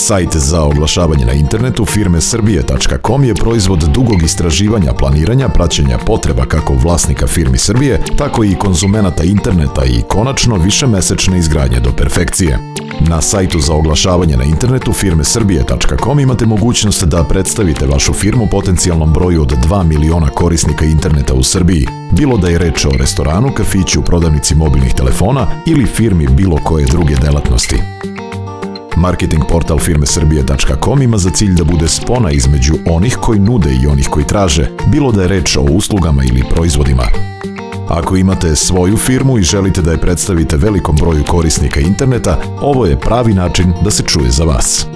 Sajt za oglašavanje na internetu firme srbije.com je proizvod dugog istraživanja, planiranja, praćenja potreba kako vlasnika firmi Srbije, tako i konzumenata interneta i konačno višemesečne izgradnje do perfekcije. Na sajtu za oglašavanje na internetu firme srbije.com imate mogućnost da predstavite vašu firmu potencijalnom broju od 2 miliona korisnika interneta u Srbiji, bilo da je reč o restoranu, kafiću, prodavnici mobilnih telefona ili firmi bilo koje druge delatnosti. Marketing portal firme Srbije.com ima za cilj da bude spona između onih koji nude i onih koji traže, bilo da je reč o uslugama ili proizvodima. Ako imate svoju firmu i želite da je predstavite velikom broju korisnika interneta, ovo je pravi način da se čuje za vas.